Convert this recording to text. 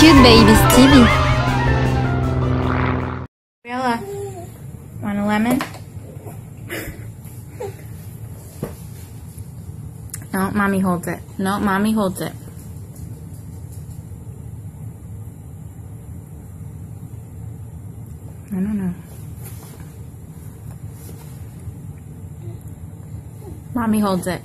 Cute Babies TV. Gabriella, want a lemon? No, mommy holds it. No, mommy holds it. I don't know. Mommy holds it.